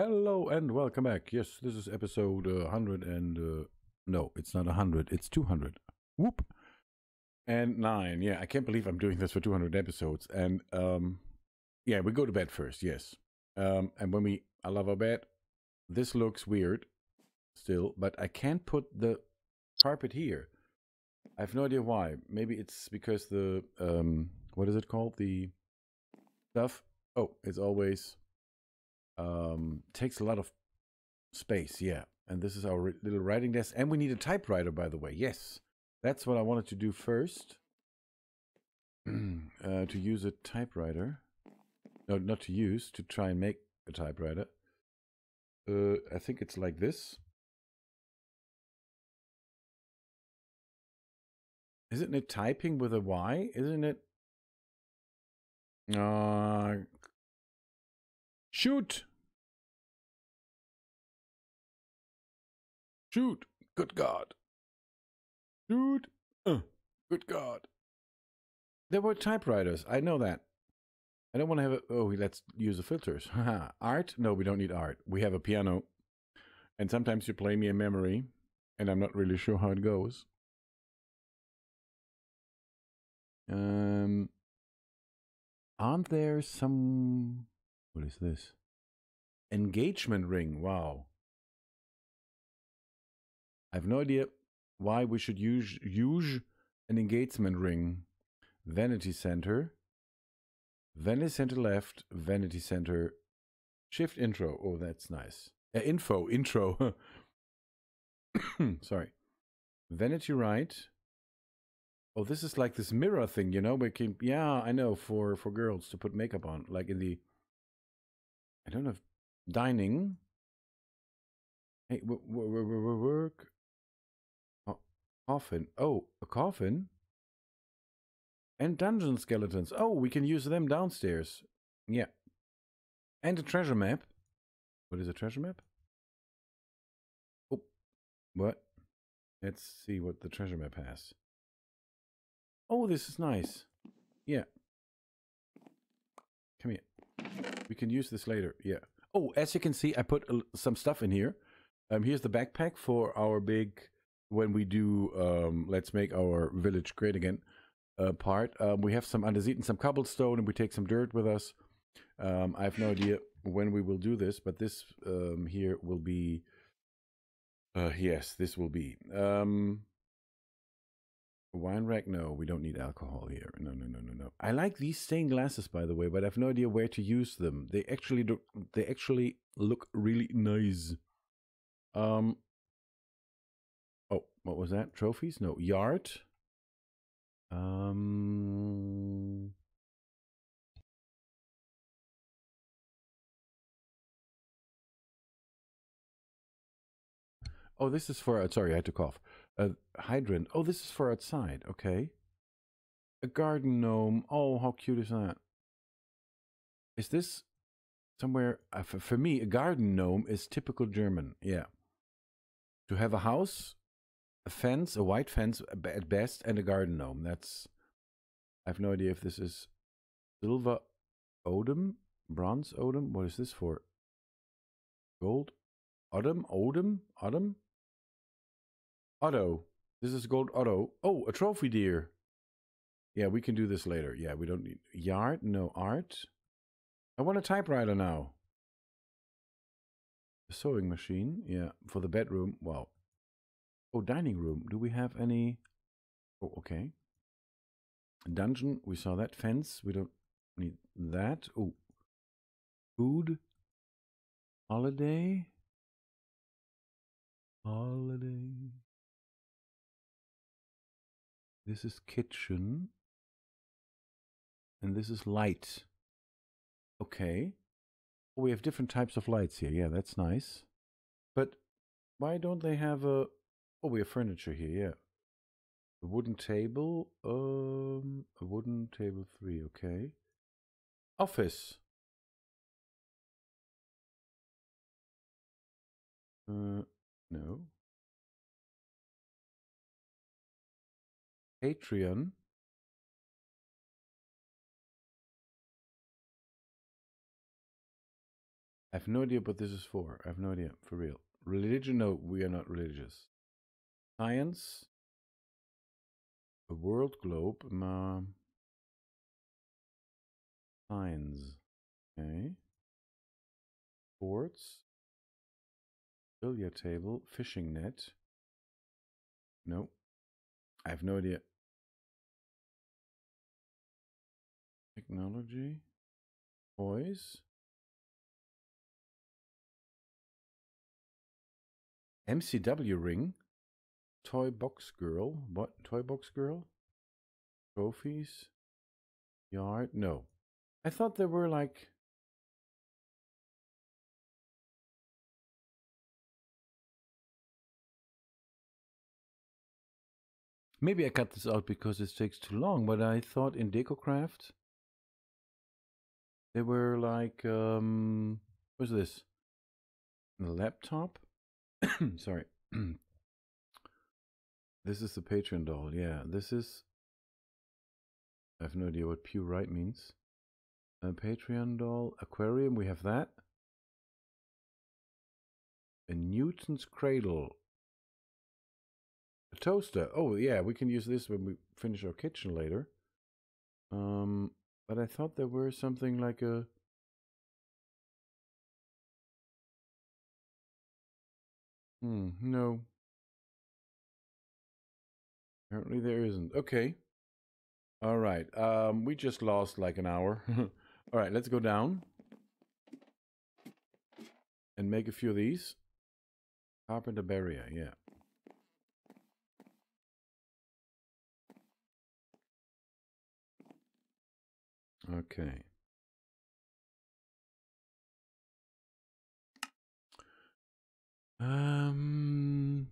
Hello and welcome back. Yes, this is episode uh, 100 and uh, no, it's not 100, it's 200. Whoop. And 9. Yeah, I can't believe I'm doing this for 200 episodes. And um yeah, we go to bed first. Yes. Um and when we I love our bed, this looks weird still, but I can't put the carpet here. I have no idea why. Maybe it's because the um what is it called? The stuff. Oh, it's always um, takes a lot of space, yeah. And this is our little writing desk. And we need a typewriter, by the way. Yes, that's what I wanted to do first. uh, to use a typewriter. No, not to use, to try and make a typewriter. Uh, I think it's like this. Isn't it typing with a Y? Isn't it? Uh, shoot! Shoot! Good God! Shoot! Uh, good God! There were typewriters. I know that. I don't want to have a. Oh, let's use the filters. art? No, we don't need art. We have a piano. And sometimes you play me a memory, and I'm not really sure how it goes. Um, aren't there some. What is this? Engagement ring. Wow. I have no idea why we should use, use an engagement ring. Vanity center. Vanity center left. Vanity center. Shift intro. Oh, that's nice. Uh, info. Intro. Sorry. Vanity right. Oh, this is like this mirror thing, you know? We can, yeah, I know, for, for girls to put makeup on. Like in the, I don't know, dining. Hey, work. Coffin. Oh, a coffin? And dungeon skeletons. Oh, we can use them downstairs. Yeah. And a treasure map. What is a treasure map? Oh, what? Let's see what the treasure map has. Oh, this is nice. Yeah. Come here. We can use this later. Yeah. Oh, as you can see, I put some stuff in here. Um, here's the backpack for our big when we do um, let's make our village great again uh, part. Um, we have some andesite and some cobblestone, and we take some dirt with us. Um, I have no idea when we will do this, but this um, here will be. Uh, yes, this will be. Um, wine rack? No, we don't need alcohol here. No, no, no, no, no. I like these stained glasses, by the way, but I have no idea where to use them. They actually do. They actually look really nice. Um, what was that? Trophies? No, yard. Um. Oh, this is for. Sorry, I had to cough. A hydrant. Oh, this is for outside. Okay. A garden gnome. Oh, how cute is that? Is this somewhere? Uh, for, for me, a garden gnome is typical German. Yeah. To have a house a fence, a white fence at best, and a garden gnome. That's. I have no idea if this is silver odum, bronze odum. What is this for? Gold, odum, odum, odum. Otto. This is gold Otto. Oh, a trophy deer. Yeah, we can do this later. Yeah, we don't need yard. No art. I want a typewriter now. A sewing machine. Yeah, for the bedroom. Wow. Oh, dining room. Do we have any? Oh, okay. Dungeon. We saw that. Fence. We don't need that. Oh. Food. Holiday. Holiday. This is kitchen. And this is light. Okay. Oh, we have different types of lights here. Yeah, that's nice. But why don't they have a Oh, we have furniture here, yeah. A wooden table, um, a wooden table three, okay. Office. Uh, no. Patreon. I have no idea what this is for. I have no idea, for real. Religion? No, we are not religious. Science? A world globe? Um, Signs. Okay. Boards. Billiard table. Fishing net. No. I have no idea. Technology. Toys. MCW ring. Toy box girl. What? Toy box girl? Trophies. Yard. No. I thought there were like Maybe I cut this out because it takes too long, but I thought in DecoCraft they were like um what's this? A laptop? Sorry. This is the Patreon doll, yeah. This is I have no idea what pure right means. A Patreon doll, aquarium, we have that. A Newton's cradle. A toaster. Oh yeah, we can use this when we finish our kitchen later. Um, but I thought there were something like a Hmm, no. Apparently there isn't. Okay. All right. Um, we just lost like an hour. All right, let's go down and make a few of these. Carpenter barrier, yeah. Okay. Um.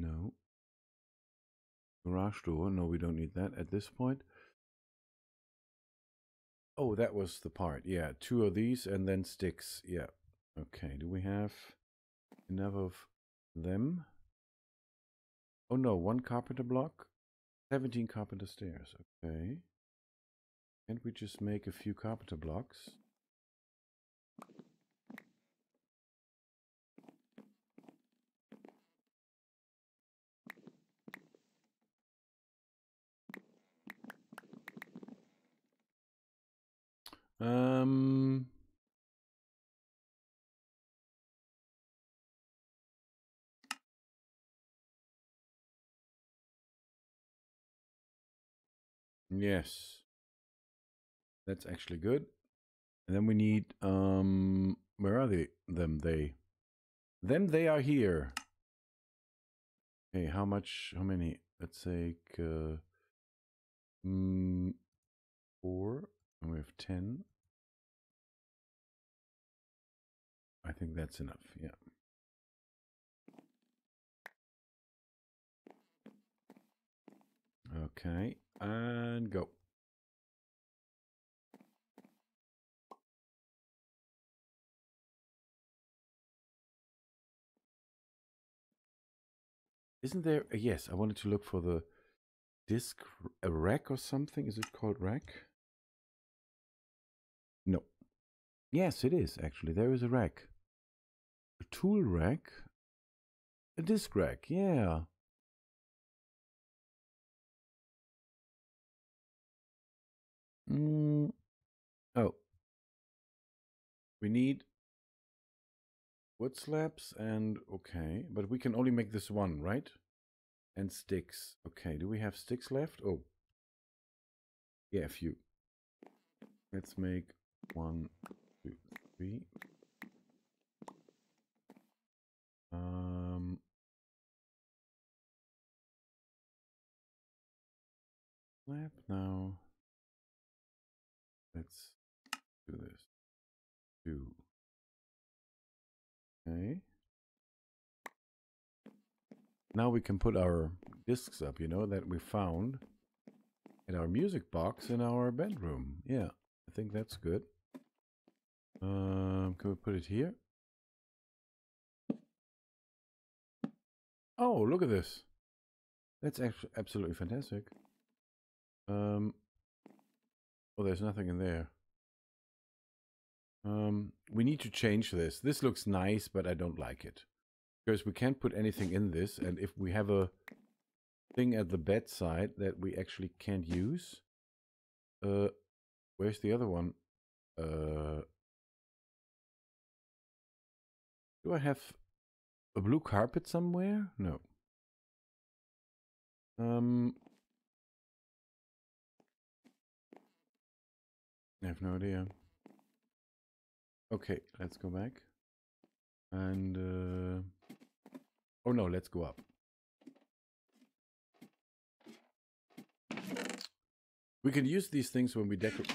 No. Garage door. No, we don't need that at this point. Oh, that was the part. Yeah, two of these and then sticks. Yeah. Okay, do we have enough of them? Oh no, one carpenter block, 17 carpenter stairs. Okay. Can't we just make a few carpenter blocks? Um, yes, that's actually good. And then we need, um, where are they? Them, they, them, they are here. Hey, how much, how many? Let's take, uh, mm, four, and we have 10. I think that's enough. Yeah. Okay, and go. Isn't there? Uh, yes, I wanted to look for the disc a rack or something. Is it called rack? No. Yes, it is actually. There is a rack. A tool rack. A disc rack. Yeah. Mm. Oh. We need wood slabs and okay, but we can only make this one, right? And sticks. Okay, do we have sticks left? Oh. Yeah, a few. Let's make one, two, three. Um, lab now. Let's do this. Two. Okay. Now we can put our discs up, you know, that we found in our music box in our bedroom. Yeah, I think that's good. Um, can we put it here? Oh, look at this. That's absolutely fantastic. Um, Oh, there's nothing in there. Um, we need to change this. This looks nice, but I don't like it. Because we can't put anything in this, and if we have a thing at the bedside that we actually can't use, uh, where's the other one? Uh, do I have a blue carpet somewhere? No. Um, I have no idea. Okay, let's go back. And, uh, oh no, let's go up. We can use these things when we decorate.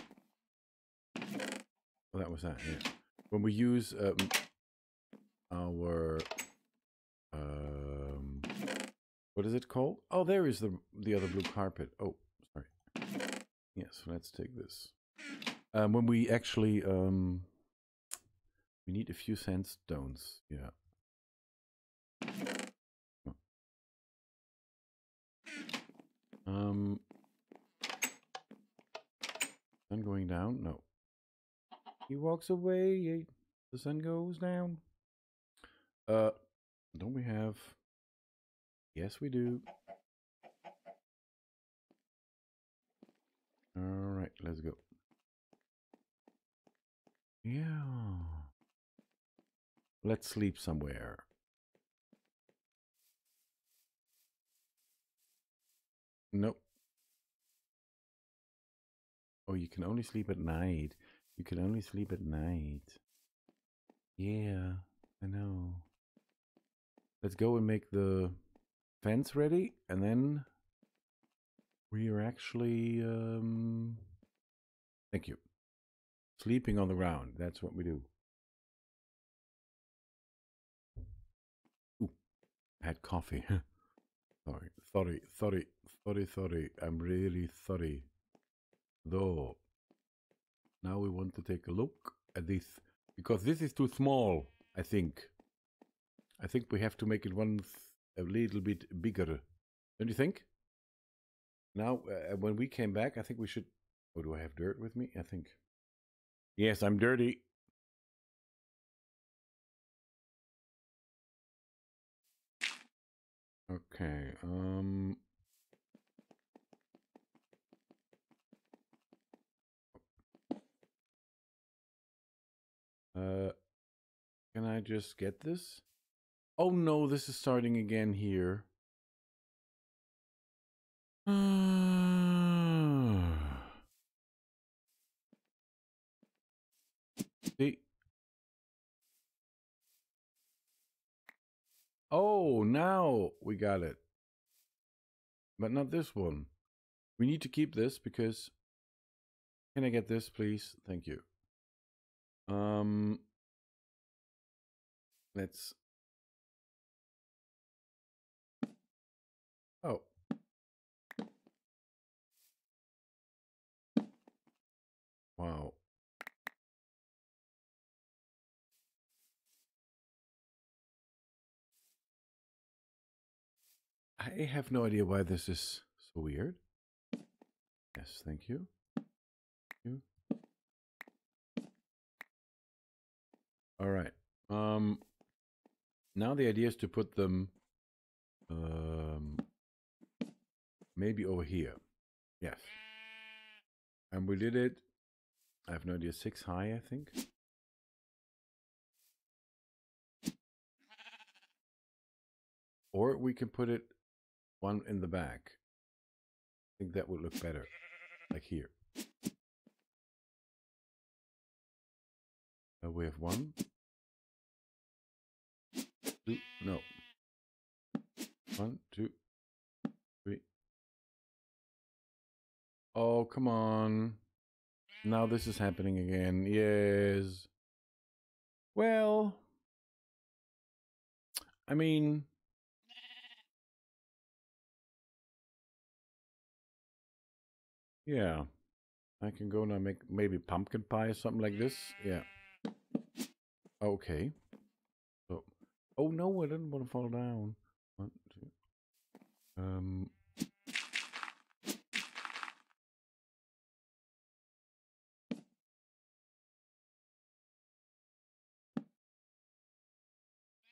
Oh, that was that, yeah. When we use um, our, um, what is it called? Oh, there is the the other blue carpet. Oh, sorry. Yes, let's take this. Um, when we actually, um, we need a few sandstones. Yeah. Um, sun going down? No. He walks away. The sun goes down. Uh, don't we have? Yes, we do. All right, let's go. Yeah. Let's sleep somewhere. Nope. Oh, you can only sleep at night. You can only sleep at night. Yeah, I know. Let's go and make the fence ready, and then we are actually... Um, thank you. Sleeping on the ground. That's what we do. Ooh, had coffee. sorry, sorry, sorry, sorry, sorry. I'm really sorry. Though, now we want to take a look at this because this is too small, I think. I think we have to make it one a little bit bigger. Don't you think? Now, uh, when we came back, I think we should... Oh, do I have dirt with me? I think. Yes, I'm dirty. Okay, um... Uh, can I just get this? Oh no, this is starting again here. See? Oh, now we got it. But not this one. We need to keep this because... Can I get this, please? Thank you. Um, let's. Oh. Wow. I have no idea why this is so weird. Yes, thank you. Thank you. All right. Um, now the idea is to put them um, maybe over here. Yes. And we did it, I have no idea, six high, I think. Or we can put it one in the back. I think that would look better, like here. Uh, we have one. Two, no. One, two, three. Oh, come on. Now this is happening again. Yes. Well, I mean, yeah. I can go now make maybe pumpkin pie or something like this. Yeah. Okay. Oh, oh no, I didn't want to fall down. One, two. Um.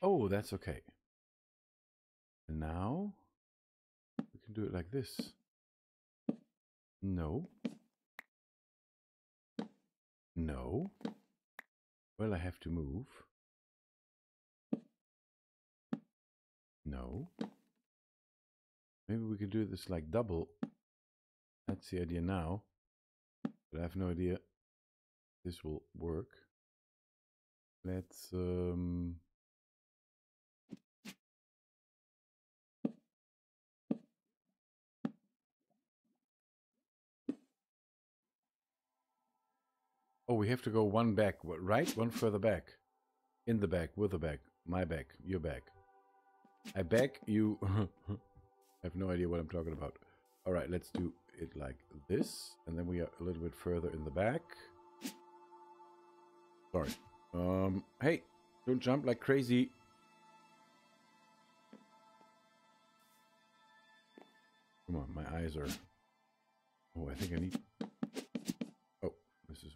Oh, that's okay. And now we can do it like this. No. No. Well, I have to move. No. Maybe we could do this like double. That's the idea now. But I have no idea this will work. Let's um Oh, we have to go one back, right? One further back. In the back, with the back. My back, your back. I back, you... I have no idea what I'm talking about. All right, let's do it like this. And then we are a little bit further in the back. Sorry. Um, hey, don't jump like crazy. Come on, my eyes are... Oh, I think I need...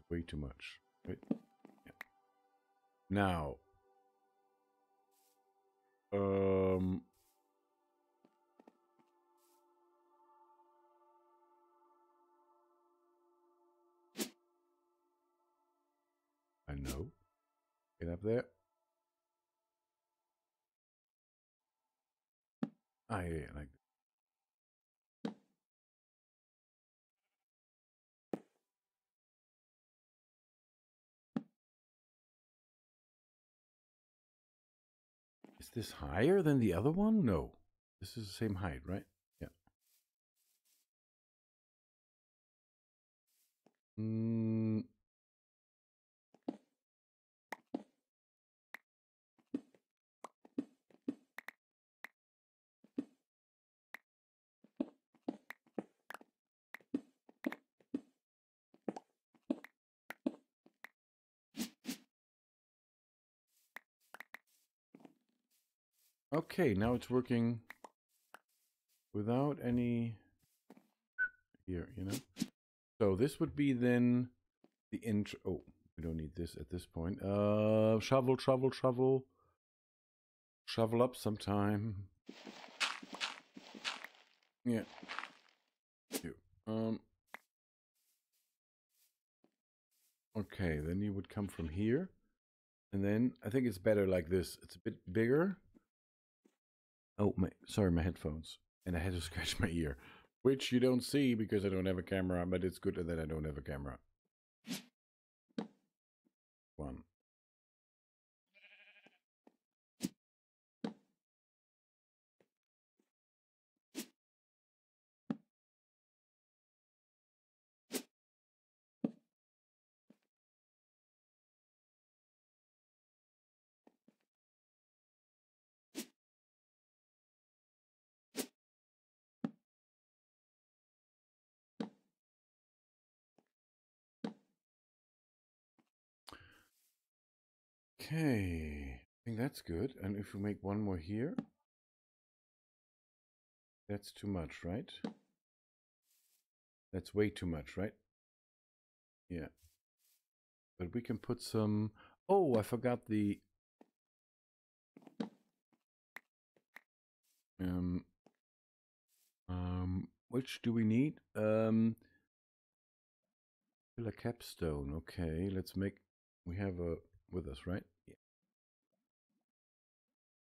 Way too much. Wait. Yeah. Now... Um... I know. Get up there. Ah, yeah, yeah, Is this higher than the other one? No. This is the same height, right? Yeah. Mm, Okay, now it's working without any here, you know. So this would be then the intro. Oh, we don't need this at this point. Uh, shovel, shovel, shovel. Shovel up sometime. Yeah. Um. Okay, then you would come from here. And then I think it's better like this. It's a bit bigger. Oh, my, sorry, my headphones. And I had to scratch my ear, which you don't see because I don't have a camera, but it's good that I don't have a camera. One. Okay, I think that's good. And if we make one more here, that's too much, right? That's way too much, right? Yeah. But we can put some... Oh, I forgot the... Um, um, which do we need? Um, a capstone. Okay, let's make... We have a with us, right? Yeah.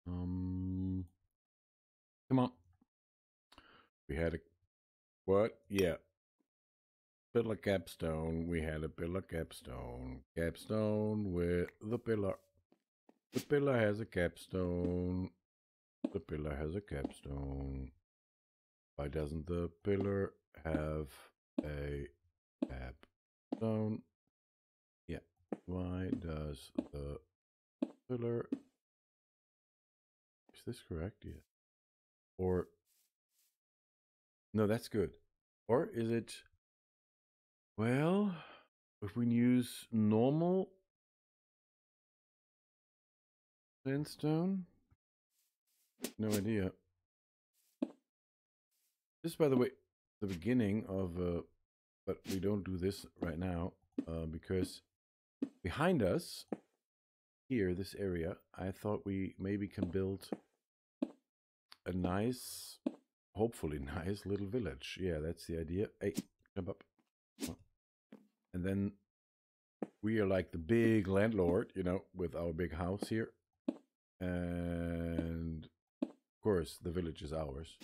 Um, come on. We had a what? Yeah. Pillar capstone. We had a pillar capstone. Capstone with the pillar. The pillar has a capstone. The pillar has a capstone. Why doesn't the pillar have a capstone? Why does the pillar, is this correct? Yes. Or, no, that's good. Or is it, well, if we use normal sandstone, no idea. This, by the way, the beginning of, uh, but we don't do this right now uh, because behind us here, this area, I thought we maybe can build a nice, hopefully nice little village. Yeah, that's the idea. Hey, jump up. And then we are like the big landlord, you know, with our big house here. And of course, the village is ours.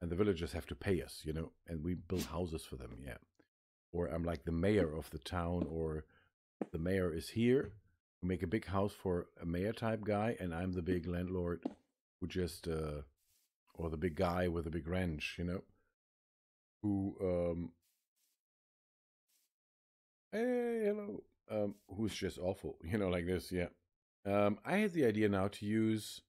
And the villagers have to pay us, you know, and we build houses for them, yeah. Or I'm like the mayor of the town, or the mayor is here. We make a big house for a mayor type guy, and I'm the big landlord who just, uh, or the big guy with a big ranch, you know, who, um, hey, hello, um, who's just awful, you know, like this, yeah. Um, I had the idea now to use,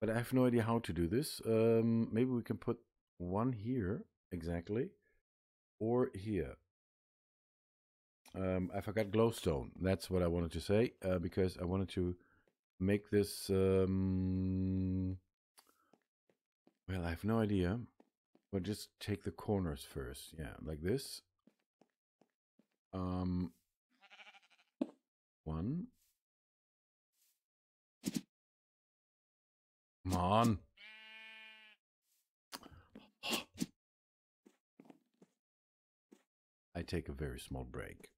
but I have no idea how to do this. Um, maybe we can put one here, exactly, or here. Um, I forgot glowstone. That's what I wanted to say, uh, because I wanted to make this, um, well, I have no idea. But just take the corners first. Yeah, like this. Um, one. Come on. I take a very small break.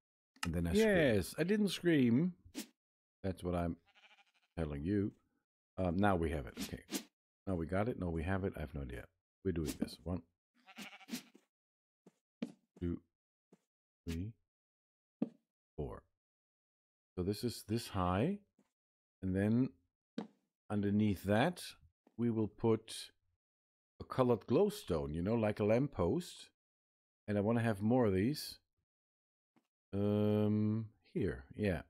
And then I Yes, scream. I didn't scream. That's what I'm telling you. Um, now we have it. Okay. Now we got it. No, we have it. I have no idea. We're doing this. One, two, three, four. So this is this high. And then underneath that, we will put a colored glowstone, you know, like a lamppost. And I want to have more of these. Um, here, yeah.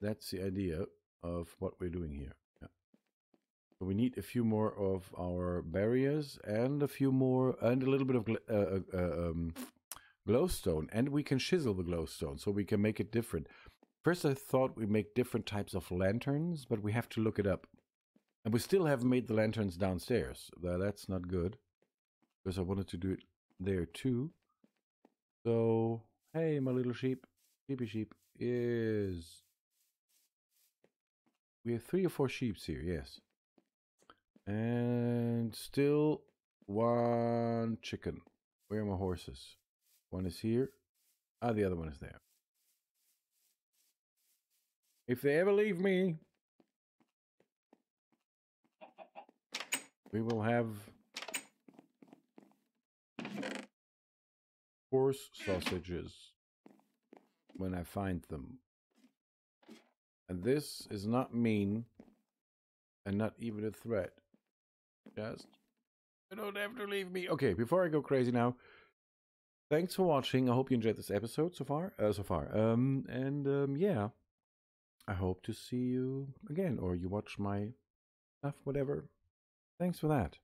That's the idea of what we're doing here. Yeah. So we need a few more of our barriers and a few more, and a little bit of uh, uh, uh, um, glowstone. And we can chisel the glowstone so we can make it different. First I thought we make different types of lanterns, but we have to look it up. And we still haven't made the lanterns downstairs. That's not good. Because I wanted to do it there too. So, hey, my little sheep. Sheepy sheep is... We have three or four sheeps here, yes. And still one chicken. Where are my horses? One is here. Ah, the other one is there. If they ever leave me, we will have horse sausages when I find them. And this is not mean and not even a threat. Just, you don't have to leave me. Okay, before I go crazy now, thanks for watching. I hope you enjoyed this episode so far. Uh, so far, um, and um, yeah, I hope to see you again, or you watch my stuff, whatever. Thanks for that.